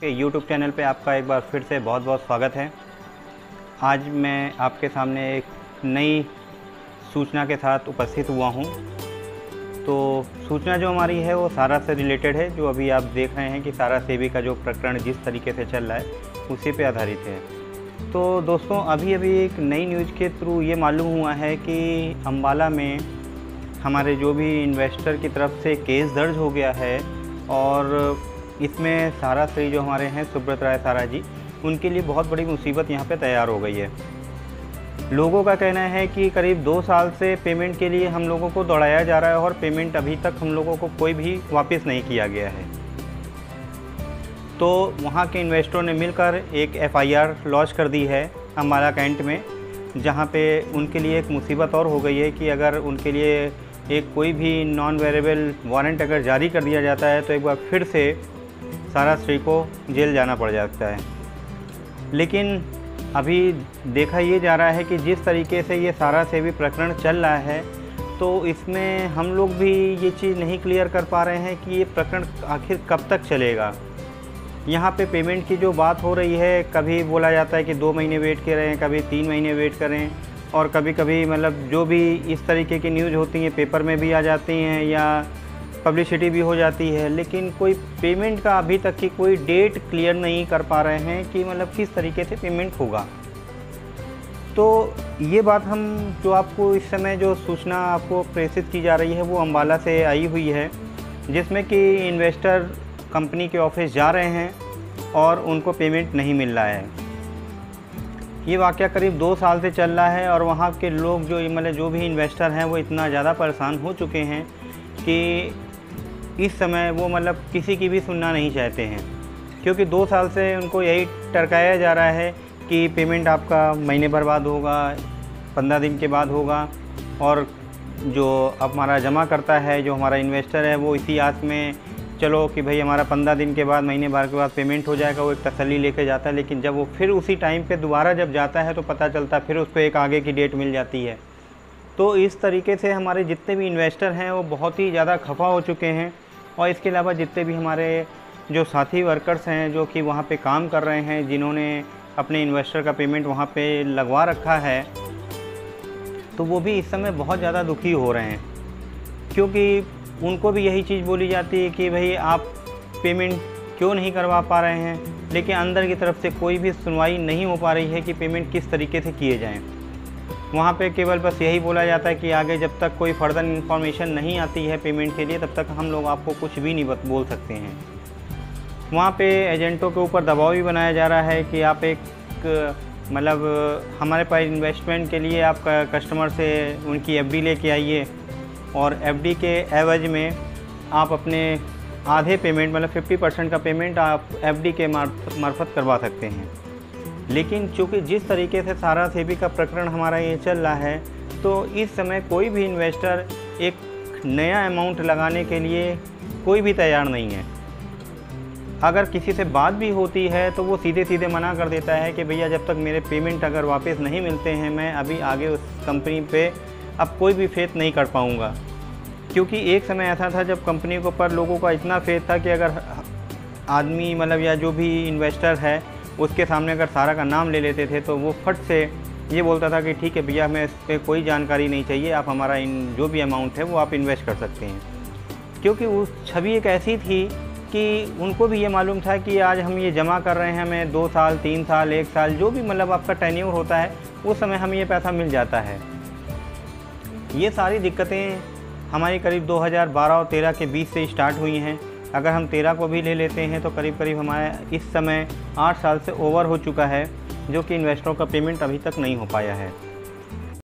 के YouTube channel पे आपका एक बार फिर से बहुत बहुत स्वागत है। आज मैं आपके सामने एक नई सूचना के साथ उपस्थित हुआ हूँ। तो सूचना जो हमारी है, वो सारा से रिलेटेड है, जो अभी आप देख रहे हैं कि सारा सेवी का जो प्रकरण जिस तरीके से चल रहा है, उसी पे आधारित है। तो दोस्तों, अभी अभी एक नई न्यूज़ के थ्रू ये मालूम हुआ है कि अम्बाला में हमारे जो भी इन्वेस्टर की तरफ़ से केस दर्ज हो गया है और इसमें सारा श्री जो हमारे हैं, सुब्रत राय सारा जी, उनके लिए बहुत बड़ी मुसीबत यहाँ पे तैयार हो गई है। लोगों का कहना है कि करीब दो साल से पेमेंट के लिए हम लोगों को दौड़ाया जा रहा है और पेमेंट अभी तक हम लोगों को कोई भी वापस नहीं किया गया है। तो वहाँ के इन्वेस्टरों ने मिलकर एक एफआईआर लॉन्च कर दी है अम्बाला कैंट में, जहाँ पे उनके लिए एक मुसीबत और हो गई है कि अगर उनके लिए एक कोई भी नॉन वेरेबल वारंट अगर जारी कर दिया जाता है तो एक बार फिर से सारा श्री को जेल जाना पड़ जाता है। लेकिन अभी देखा ये जा रहा है कि जिस तरीके से ये सारा सेवी प्रकरण चल रहा है तो इसमें हम लोग भी ये चीज़ नहीं क्लियर कर पा रहे हैं कि ये प्रकरण आखिर कब तक चलेगा। यहाँ पे पेमेंट की जो बात हो रही है, कभी बोला जाता है कि दो महीने वेट करें, कभी तीन महीने वेट करें, और कभी कभी मतलब जो भी इस तरीके की न्यूज़ होती हैं पेपर में भी आ जाती हैं, या पब्लिसिटी भी हो जाती है, लेकिन कोई पेमेंट का अभी तक की कोई डेट क्लियर नहीं कर पा रहे हैं कि मतलब किस तरीके से पेमेंट होगा। तो ये बात हम जो आपको इस समय जो सूचना आपको प्रेषित की जा रही है, वो अम्बाला से आई हुई है, जिसमें कि इन्वेस्टर कंपनी के ऑफ़िस जा रहे हैं और उनको पेमेंट नहीं मिल रहा है। ये वाक़ करीब दो साल से चल रहा है और वहाँ के लोग जो मतलब जो भी इन्वेस्टर हैं, वो इतना ज़्यादा परेशान हो चुके हैं कि इस समय वो मतलब किसी की भी सुनना नहीं चाहते हैं। क्योंकि दो साल से उनको यही टरकाया जा रहा है कि पेमेंट आपका महीने भर बाद होगा, पंद्रह दिन के बाद होगा, और जो हमारा जमा करता है, जो हमारा इन्वेस्टर है, वो इसी आस में चलो कि भाई हमारा पंद्रह दिन के बाद, महीने भर के बाद पेमेंट हो जाएगा, वो एक तसली लेके जाता है। लेकिन जब वो फिर उसी टाइम पे दोबारा जब जाता है तो पता चलता फिर उसको एक आगे की डेट मिल जाती है। तो इस तरीके से हमारे जितने भी इन्वेस्टर हैं, वो बहुत ही ज़्यादा खफा हो चुके हैं। और इसके अलावा जितने भी हमारे जो साथी वर्कर्स हैं, जो कि वहाँ पे काम कर रहे हैं, जिन्होंने अपने इन्वेस्टर का पेमेंट वहाँ पे लगवा रखा है तो वो भी इस समय बहुत ज़्यादा दुखी हो रहे हैं। क्योंकि उनको भी यही चीज़ बोली जाती है कि भाई, आप पेमेंट क्यों नहीं करवा पा रहे हैं? लेकिन अंदर की तरफ़ से कोई भी सुनवाई नहीं हो पा रही है कि पेमेंट किस तरीके से किए जाएँ। वहाँ पे केवल बस यही बोला जाता है कि आगे जब तक कोई फर्दर इन्फॉर्मेशन नहीं आती है पेमेंट के लिए, तब तक हम लोग आपको कुछ भी नहीं बोल सकते हैं। वहाँ पे एजेंटों के ऊपर दबाव भी बनाया जा रहा है कि आप एक मतलब हमारे पास इन्वेस्टमेंट के लिए आप कस्टमर से उनकी एफ़ डी लेके आइए और एफ़ डी के एवज में आप अपने आधे पेमेंट मतलब 50 परसेंट का पेमेंट आप एफ़ डी के मार्फत करवा सकते हैं। लेकिन चूँकि जिस तरीके से सारा सेबी का प्रकरण हमारा ये चल रहा है तो इस समय कोई भी इन्वेस्टर एक नया अमाउंट लगाने के लिए कोई भी तैयार नहीं है। अगर किसी से बात भी होती है तो वो सीधे सीधे मना कर देता है कि भैया, जब तक मेरे पेमेंट अगर वापस नहीं मिलते हैं, मैं अभी आगे उस कंपनी पे अब कोई भी फेथ नहीं कर पाऊँगा। क्योंकि एक समय ऐसा था जब कंपनी के ऊपर लोगों का इतना फेथ था कि अगर आदमी मतलब या जो भी इन्वेस्टर है उसके सामने अगर सारा का नाम ले लेते थे तो वो फट से ये बोलता था कि ठीक है भैया, हमें इस पर कोई जानकारी नहीं चाहिए, आप हमारा इन, जो भी अमाउंट है, वो आप इन्वेस्ट कर सकते हैं। क्योंकि उस छवि एक ऐसी थी कि उनको भी ये मालूम था कि आज हम ये जमा कर रहे हैं, हमें दो साल, तीन साल, एक साल, जो भी मतलब आपका टेन्यूर होता है, उस समय हमें ये पैसा मिल जाता है। ये सारी दिक्कतें हमारी करीब 2012 और 13 के बीच से स्टार्ट हुई हैं। अगर हम तेरह को भी ले लेते हैं तो करीब करीब हमारा इस समय आठ साल से ओवर हो चुका है, जो कि इन्वेस्टरों का पेमेंट अभी तक नहीं हो पाया है।